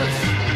Yes.